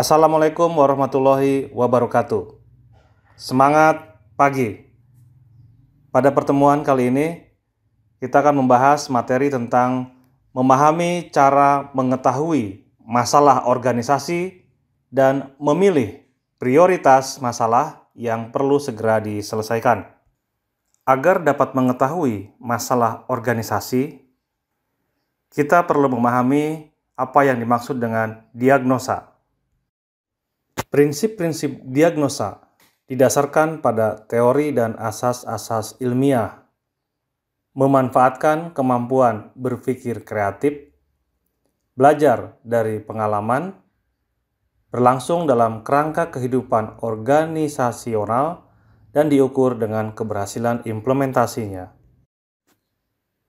Assalamualaikum warahmatullahi wabarakatuh. Semangat pagi. Pada pertemuan kali ini, kita akan membahas materi tentang memahami cara mengetahui masalah organisasi dan memilih prioritas masalah yang perlu segera diselesaikan. Agar dapat mengetahui masalah organisasi, kita perlu memahami apa yang dimaksud dengan diagnosa. Prinsip-prinsip diagnosa didasarkan pada teori dan asas-asas ilmiah, memanfaatkan kemampuan berpikir kreatif, belajar dari pengalaman, berlangsung dalam kerangka kehidupan organisasional, dan diukur dengan keberhasilan implementasinya.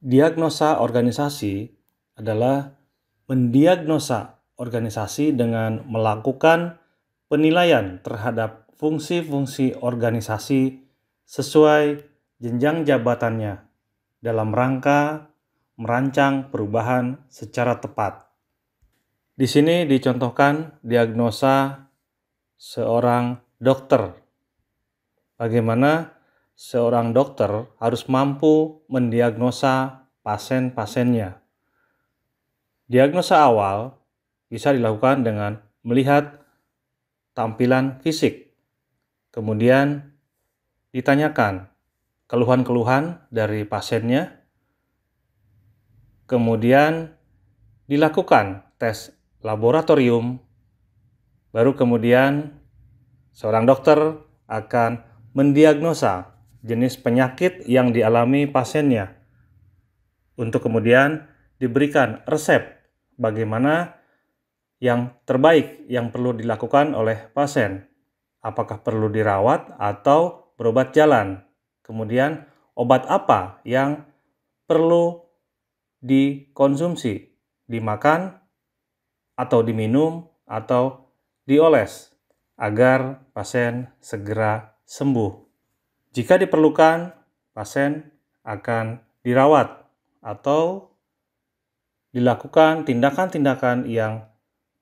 Diagnosa organisasi adalah mendiagnosa organisasi dengan melakukan penilaian terhadap fungsi-fungsi organisasi sesuai jenjang jabatannya dalam rangka merancang perubahan secara tepat. Di sini dicontohkan diagnosa seorang dokter. Bagaimana seorang dokter harus mampu mendiagnosa pasien-pasiennya. Diagnosa awal bisa dilakukan dengan melihat tampilan fisik. Kemudian ditanyakan keluhan-keluhan dari pasiennya. Kemudian dilakukan tes laboratorium. Baru kemudian seorang dokter akan mendiagnosa jenis penyakit yang dialami pasiennya. Untuk kemudian diberikan resep bagaimana yang terbaik yang perlu dilakukan oleh pasien. Apakah perlu dirawat atau berobat jalan? Kemudian, obat apa yang perlu dikonsumsi, dimakan, atau diminum, atau dioles agar pasien segera sembuh. Jika diperlukan, pasien akan dirawat atau dilakukan tindakan-tindakan yang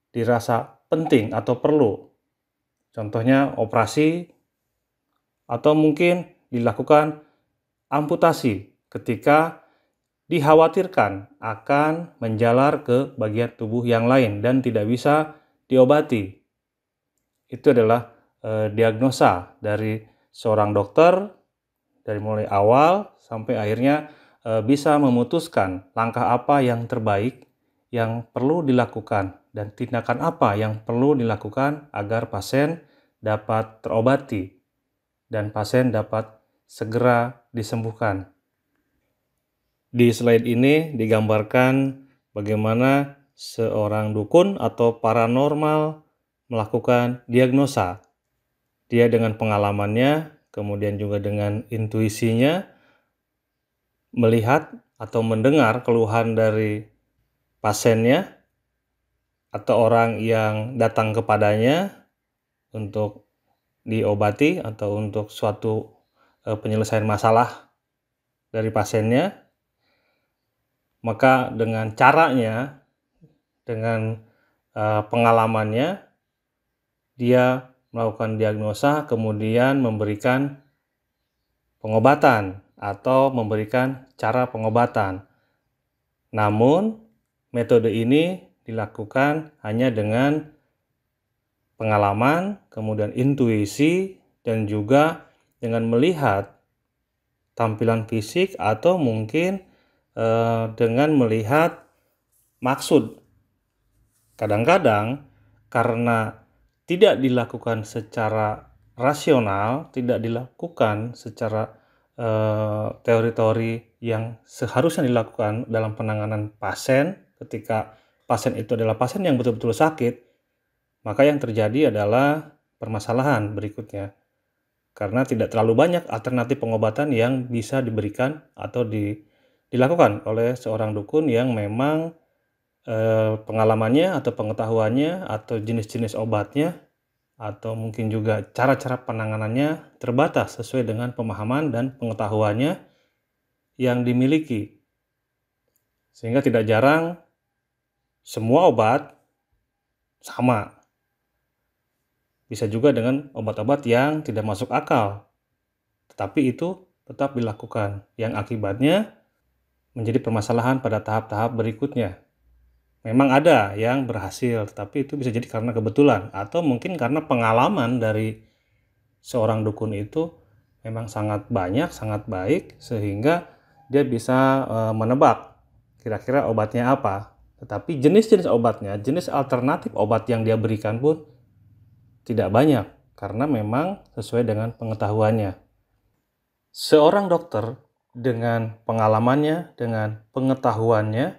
dirasa penting atau perlu. Contohnya operasi atau mungkin dilakukan amputasi ketika dikhawatirkan akan menjalar ke bagian tubuh yang lain dan tidak bisa diobati. Itu adalah e, diagnosa dari seorang dokter dari mulai awal sampai akhirnya e, bisa memutuskan langkah apa yang terbaik yang perlu dilakukan dan tindakan apa yang perlu dilakukan agar pasien dapat terobati dan pasien dapat segera disembuhkan. Di slide ini digambarkan bagaimana seorang dukun atau paranormal melakukan diagnosa. Dia dengan pengalamannya, kemudian juga dengan intuisinya, melihat atau mendengar keluhan dari pasiennya atau orang yang datang kepadanya untuk diobati atau untuk suatu uh, penyelesaian masalah dari pasiennya maka dengan caranya dengan uh, pengalamannya dia melakukan diagnosa kemudian memberikan pengobatan atau memberikan cara pengobatan. Namun metode ini dilakukan hanya dengan pengalaman, kemudian intuisi, dan juga dengan melihat tampilan fisik atau mungkin eh, dengan melihat maksud. Kadang-kadang karena tidak dilakukan secara rasional, tidak dilakukan secara eh, teori-teori yang seharusnya dilakukan dalam penanganan pasien ketika pasien itu adalah pasien yang betul-betul sakit, maka yang terjadi adalah permasalahan berikutnya. Karena tidak terlalu banyak alternatif pengobatan yang bisa diberikan atau di, dilakukan oleh seorang dukun yang memang eh, pengalamannya atau pengetahuannya atau jenis-jenis obatnya atau mungkin juga cara-cara penanganannya terbatas sesuai dengan pemahaman dan pengetahuannya yang dimiliki. Sehingga tidak jarang semua obat sama. Bisa juga dengan obat-obat yang tidak masuk akal. Tetapi itu tetap dilakukan, yang akibatnya menjadi permasalahan pada tahap-tahap berikutnya. Memang ada yang berhasil, tetapi itu bisa jadi karena kebetulan atau mungkin karena pengalaman dari seorang dukun itu memang sangat banyak, sangat baik sehingga dia bisa e, menebak kira-kira obatnya apa. Tetapi jenis-jenis obatnya, jenis alternatif obat yang dia berikan pun tidak banyak karena memang sesuai dengan pengetahuannya. Seorang dokter dengan pengalamannya, dengan pengetahuannya,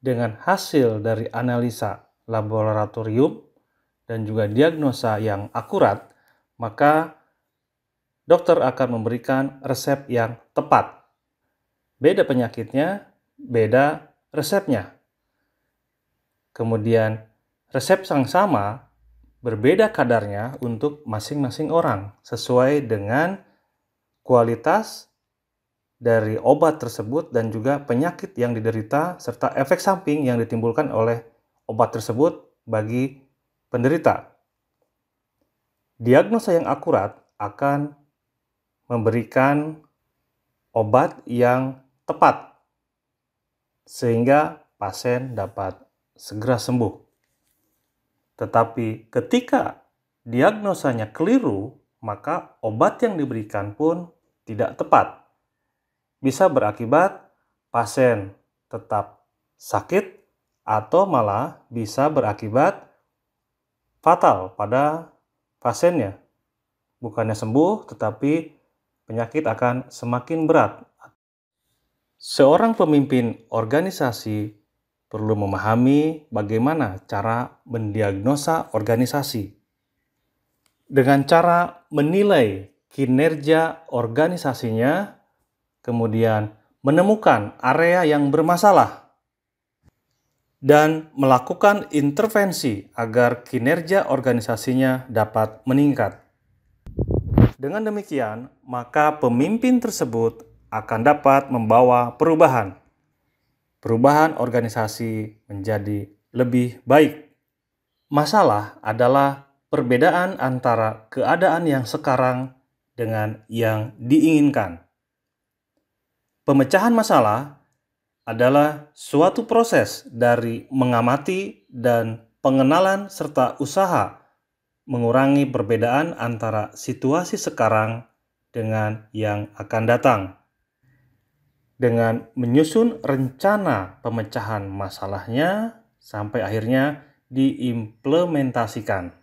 dengan hasil dari analisa laboratorium dan juga diagnosa yang akurat, maka dokter akan memberikan resep yang tepat. Beda penyakitnya, beda resepnya. Kemudian resep yang sama berbeda kadarnya untuk masing-masing orang sesuai dengan kualitas dari obat tersebut dan juga penyakit yang diderita serta efek samping yang ditimbulkan oleh obat tersebut bagi penderita. Diagnosa yang akurat akan memberikan obat yang tepat sehingga pasien dapat segera sembuh. Tetapi ketika diagnosanya keliru, maka obat yang diberikan pun tidak tepat. Bisa berakibat pasien tetap sakit atau malah bisa berakibat fatal pada pasiennya. Bukannya sembuh, tetapi penyakit akan semakin berat. Seorang pemimpin organisasi perlu memahami bagaimana cara mendiagnosa organisasi. Dengan cara menilai kinerja organisasinya, kemudian menemukan area yang bermasalah, dan melakukan intervensi agar kinerja organisasinya dapat meningkat. Dengan demikian, maka pemimpin tersebut akan dapat membawa perubahan perubahan organisasi menjadi lebih baik. Masalah adalah perbedaan antara keadaan yang sekarang dengan yang diinginkan. Pemecahan masalah adalah suatu proses dari mengamati dan pengenalan serta usaha mengurangi perbedaan antara situasi sekarang dengan yang akan datang dengan menyusun rencana pemecahan masalahnya sampai akhirnya diimplementasikan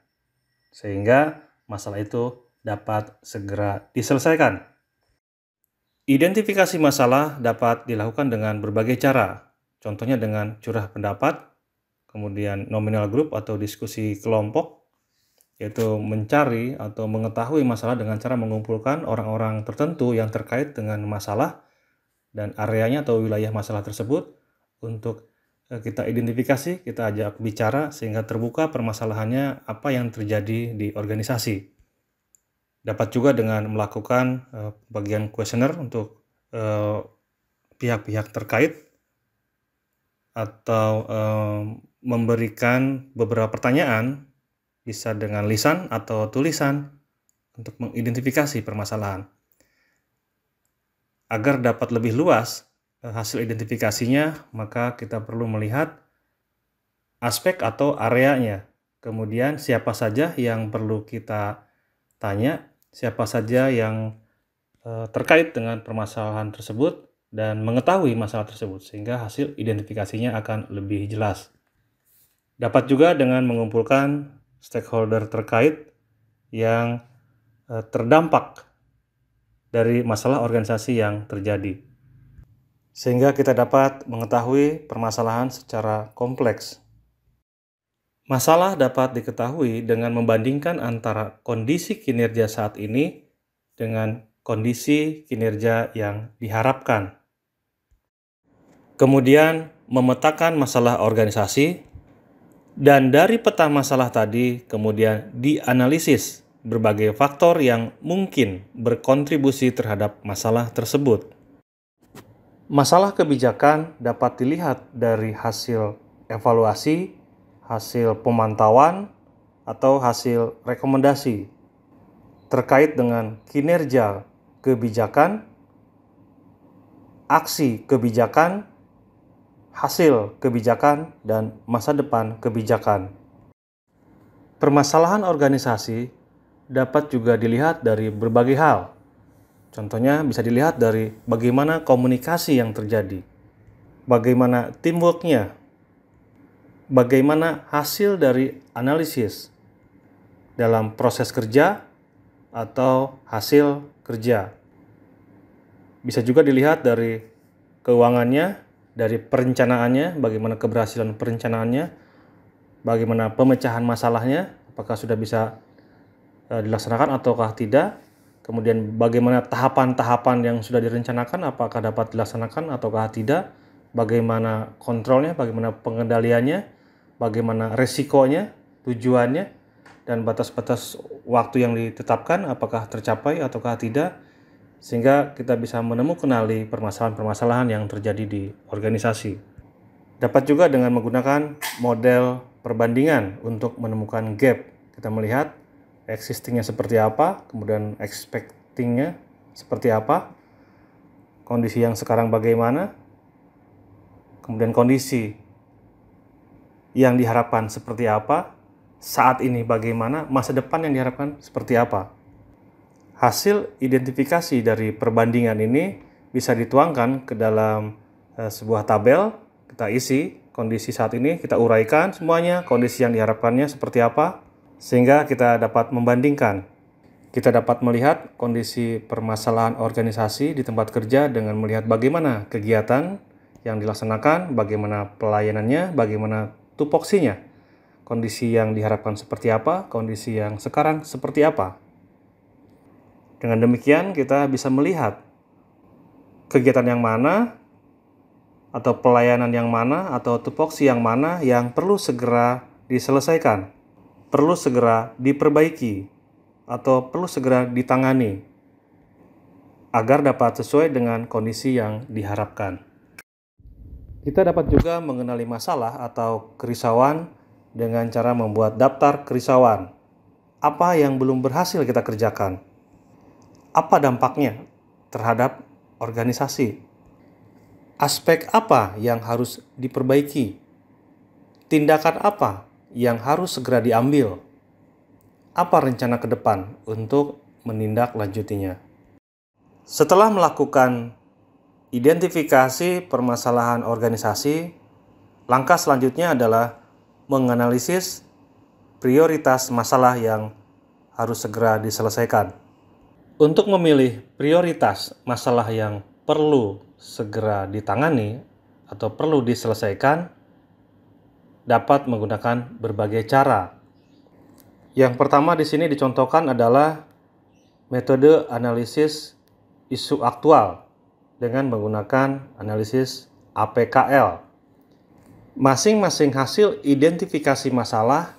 sehingga masalah itu dapat segera diselesaikan. Identifikasi masalah dapat dilakukan dengan berbagai cara, contohnya dengan curah pendapat, kemudian nominal group atau diskusi kelompok, yaitu mencari atau mengetahui masalah dengan cara mengumpulkan orang-orang tertentu yang terkait dengan masalah dan areanya atau wilayah masalah tersebut untuk eh, kita identifikasi, kita ajak bicara sehingga terbuka permasalahannya apa yang terjadi di organisasi. Dapat juga dengan melakukan uh, bagian kuesioner untuk pihak pihak-pihak terkait atau memberikan beberapa pertanyaan bisa dengan lisan atau tulisan untuk mengidentifikasi permasalahan agar dapat lebih luas eh, hasil identifikasinya, maka kita perlu melihat aspek atau areanya. Kemudian siapa saja yang perlu kita tanya, siapa saja yang eh, terkait dengan permasalahan tersebut dan mengetahui masalah tersebut sehingga hasil identifikasinya akan lebih jelas. Dapat juga dengan mengumpulkan stakeholder terkait yang eh, terdampak dari masalah organisasi yang terjadi. Sehingga kita dapat mengetahui permasalahan secara kompleks. Masalah dapat diketahui dengan membandingkan antara kondisi kinerja saat ini dengan kondisi kinerja yang diharapkan. Kemudian memetakan masalah organisasi dan dari peta masalah tadi kemudian dianalisis berbagai faktor yang mungkin berkontribusi terhadap masalah tersebut. Masalah kebijakan dapat dilihat dari hasil evaluasi, hasil pemantauan, atau hasil rekomendasi terkait dengan kinerja kebijakan, aksi kebijakan, hasil kebijakan, dan masa depan kebijakan. Permasalahan organisasi dapat juga dilihat dari berbagai hal. Contohnya bisa dilihat dari bagaimana komunikasi yang terjadi, bagaimana teamworknya, bagaimana hasil dari analisis dalam proses kerja atau hasil kerja. Bisa juga dilihat dari keuangannya, dari perencanaannya, bagaimana keberhasilan perencanaannya, bagaimana pemecahan masalahnya, apakah sudah bisa dilaksanakan ataukah tidak. Kemudian bagaimana tahapan-tahapan yang sudah direncanakan, apakah dapat dilaksanakan ataukah tidak. Bagaimana kontrolnya, bagaimana pengendaliannya, bagaimana resikonya, tujuannya, dan batas-batas waktu yang ditetapkan apakah tercapai ataukah tidak sehingga kita bisa menemukan kenali permasalahan-permasalahan yang terjadi di organisasi. Dapat juga dengan menggunakan model perbandingan untuk menemukan gap. Kita melihat existingnya seperti apa, kemudian expectingnya seperti apa, kondisi yang sekarang bagaimana, kemudian kondisi yang diharapkan seperti apa, saat ini bagaimana, masa depan yang diharapkan seperti apa. Hasil identifikasi dari perbandingan ini bisa dituangkan ke dalam uh, sebuah tabel, kita isi kondisi saat ini, kita uraikan semuanya, kondisi yang diharapkannya seperti apa, sehingga kita dapat membandingkan. Kita dapat melihat kondisi permasalahan organisasi di tempat kerja dengan melihat bagaimana kegiatan yang dilaksanakan, bagaimana pelayanannya, bagaimana tupoksinya kondisi yang diharapkan seperti apa, kondisi yang sekarang seperti apa. Dengan demikian, kita bisa melihat kegiatan yang mana, atau pelayanan yang mana, atau tupoksi yang mana yang perlu segera diselesaikan, perlu segera diperbaiki, atau perlu segera ditangani, agar dapat sesuai dengan kondisi yang diharapkan. Kita dapat juga mengenali masalah atau kerisauan dengan cara membuat daftar kerisauan. Apa yang belum berhasil kita kerjakan? Apa dampaknya terhadap organisasi? Aspek apa yang harus diperbaiki? Tindakan apa yang harus segera diambil? Apa rencana ke depan untuk menindaklanjutinya? Setelah melakukan identifikasi permasalahan organisasi, langkah selanjutnya adalah menganalisis prioritas masalah yang harus segera diselesaikan. Untuk memilih prioritas masalah yang perlu segera ditangani atau perlu diselesaikan, dapat menggunakan berbagai cara. Yang pertama di sini dicontohkan adalah metode analisis isu aktual dengan menggunakan analisis APKL Masing-masing hasil identifikasi masalah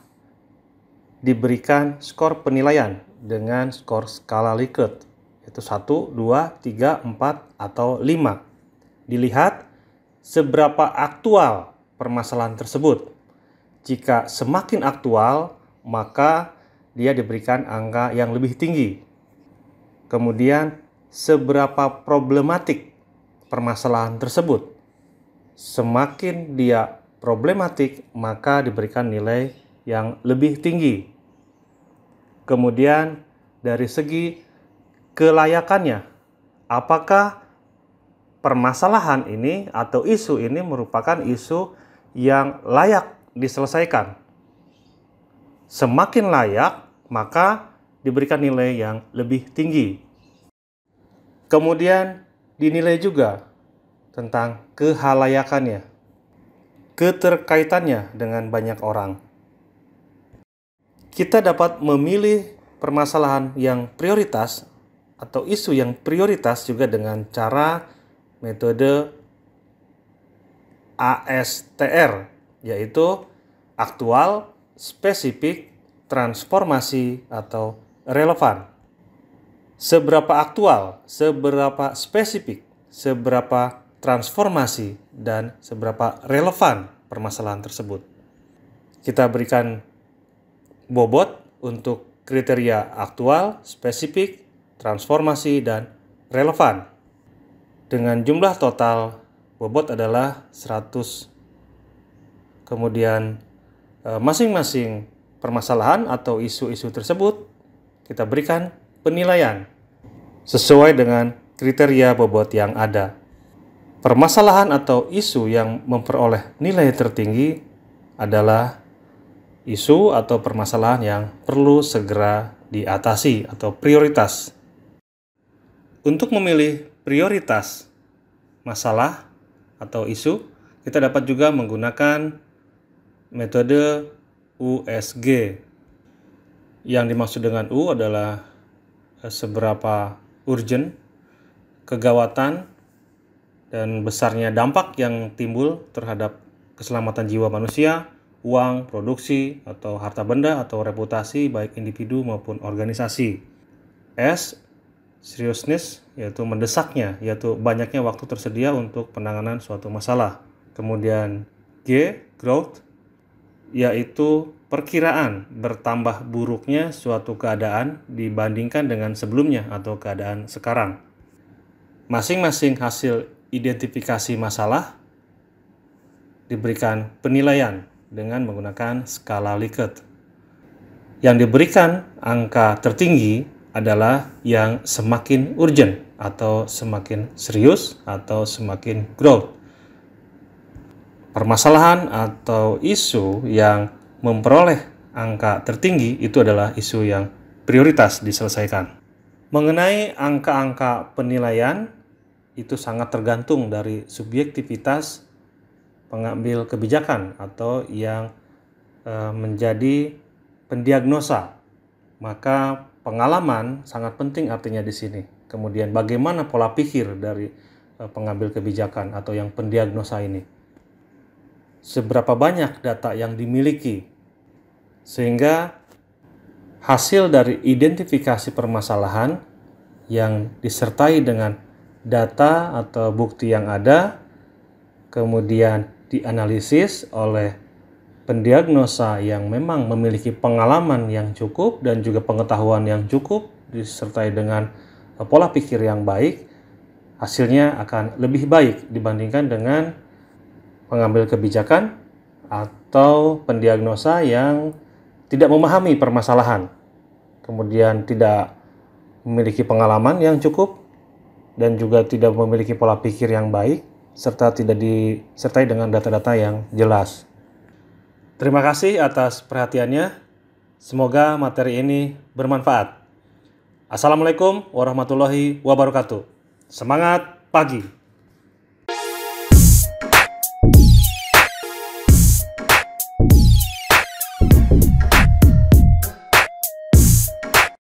diberikan skor penilaian dengan skor skala Likert yaitu 1, 2, 3, 4, atau 5. Dilihat seberapa aktual permasalahan tersebut. Jika semakin aktual, maka dia diberikan angka yang lebih tinggi. Kemudian, seberapa problematik permasalahan tersebut. Semakin dia problematik, maka diberikan nilai yang lebih tinggi. Kemudian dari segi kelayakannya, apakah permasalahan ini atau isu ini merupakan isu yang layak diselesaikan? Semakin layak, maka diberikan nilai yang lebih tinggi. Kemudian dinilai juga tentang kehalayakannya keterkaitannya dengan banyak orang. Kita dapat memilih permasalahan yang prioritas atau isu yang prioritas juga dengan cara metode ASTR, yaitu aktual, spesifik, transformasi, atau relevan. Seberapa aktual, seberapa spesifik, seberapa transformasi, dan seberapa relevan permasalahan tersebut. Kita berikan bobot untuk kriteria aktual, spesifik, transformasi, dan relevan. Dengan jumlah total bobot adalah 100. Kemudian eh, masing-masing permasalahan atau isu-isu tersebut kita berikan penilaian sesuai dengan kriteria bobot yang ada. Permasalahan atau isu yang memperoleh nilai tertinggi adalah isu atau permasalahan yang perlu segera diatasi atau prioritas. Untuk memilih prioritas masalah atau isu, kita dapat juga menggunakan metode USG. Yang dimaksud dengan U adalah eh, seberapa urgent, kegawatan, dan besarnya dampak yang timbul terhadap keselamatan jiwa manusia, uang, produksi, atau harta benda, atau reputasi baik individu maupun organisasi. S. Seriousness, yaitu mendesaknya, yaitu banyaknya waktu tersedia untuk penanganan suatu masalah. Kemudian G. Growth, yaitu perkiraan bertambah buruknya suatu keadaan dibandingkan dengan sebelumnya atau keadaan sekarang. Masing-masing hasil identifikasi masalah diberikan penilaian dengan menggunakan skala Likert. Yang diberikan angka tertinggi adalah yang semakin urgent atau semakin serius atau semakin growth. Permasalahan atau isu yang memperoleh angka tertinggi itu adalah isu yang prioritas diselesaikan. Mengenai angka-angka penilaian itu sangat tergantung dari subjektivitas pengambil kebijakan atau yang e, menjadi pendiagnosa. Maka pengalaman sangat penting artinya di sini. Kemudian bagaimana pola pikir dari e, pengambil kebijakan atau yang pendiagnosa ini. Seberapa banyak data yang dimiliki sehingga hasil dari identifikasi permasalahan yang disertai dengan data atau bukti yang ada kemudian dianalisis oleh pendiagnosa yang memang memiliki pengalaman yang cukup dan juga pengetahuan yang cukup disertai dengan pola pikir yang baik, hasilnya akan lebih baik dibandingkan dengan pengambil kebijakan atau pendiagnosa yang tidak memahami permasalahan, kemudian tidak memiliki pengalaman yang cukup dan juga tidak memiliki pola pikir yang baik serta tidak disertai dengan data-data yang jelas. Terima kasih atas perhatiannya. Semoga materi ini bermanfaat. Assalamualaikum warahmatullahi wabarakatuh. Semangat pagi!